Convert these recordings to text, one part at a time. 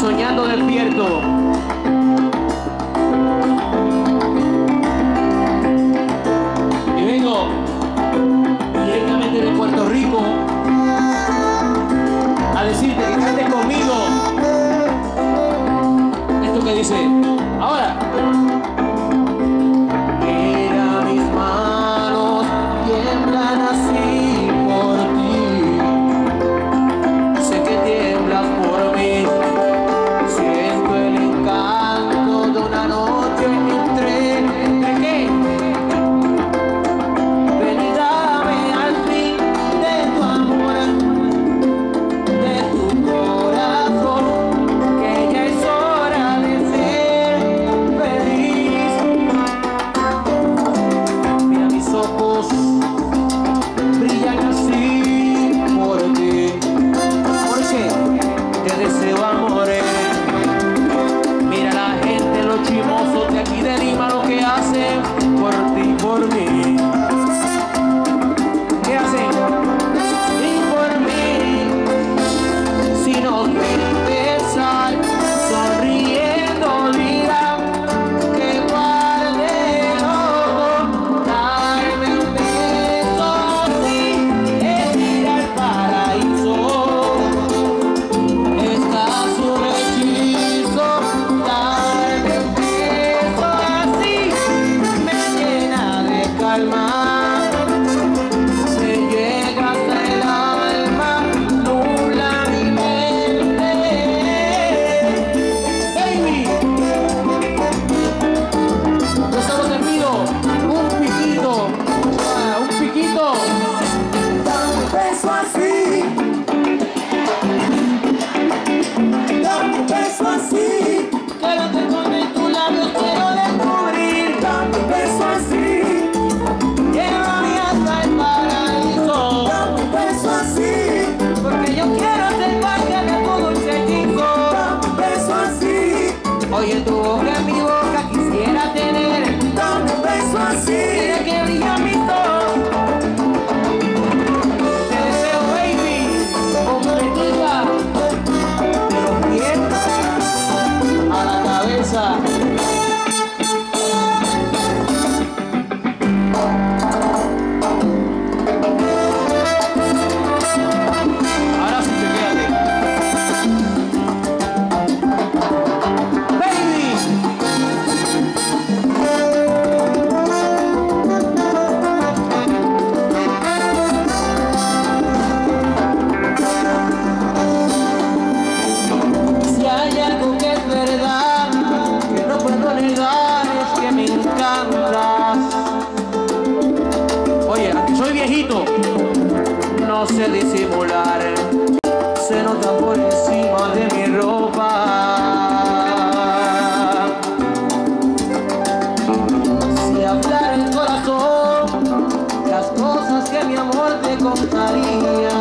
Soñando despierto. Mi amor te contaría.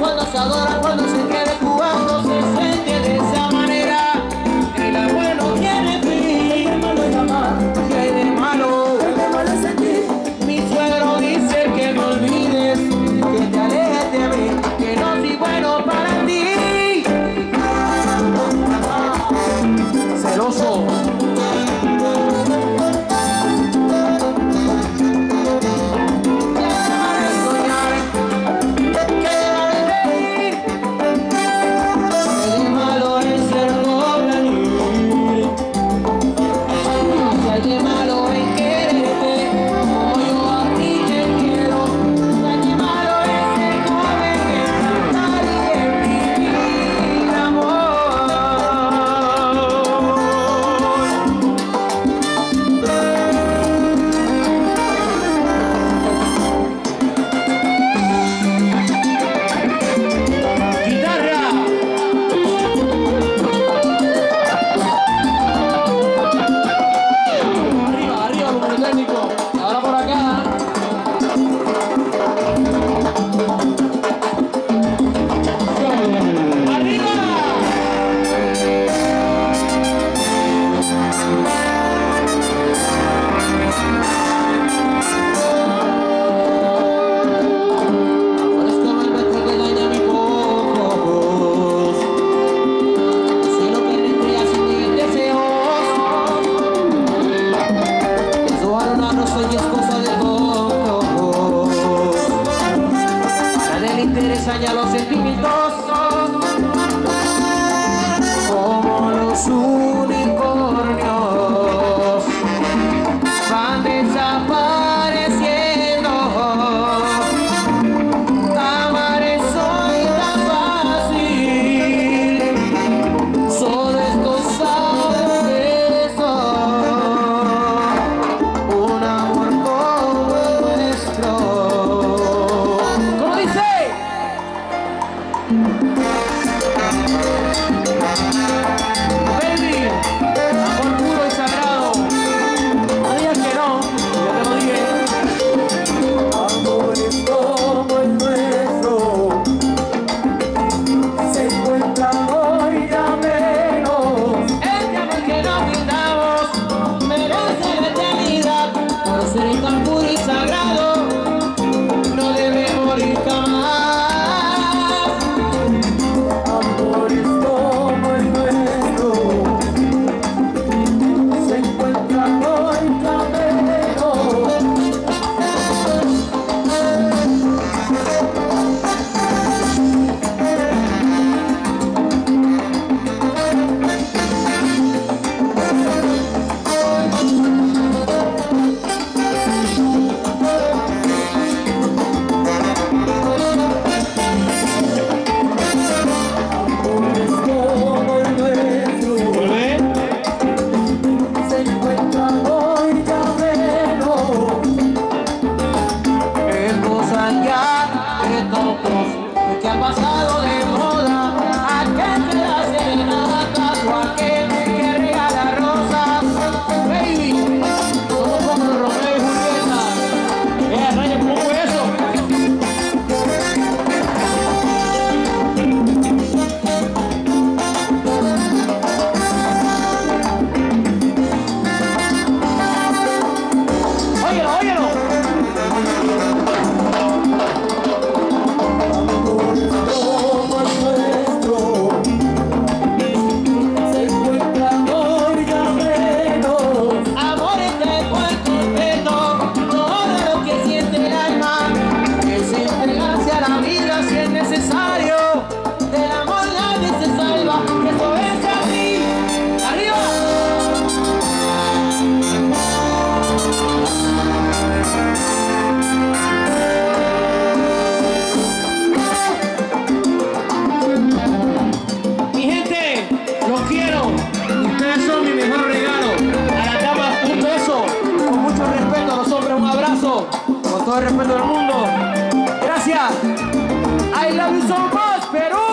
Malo sentir, están ya retocos, que han pasado de moda. Perú.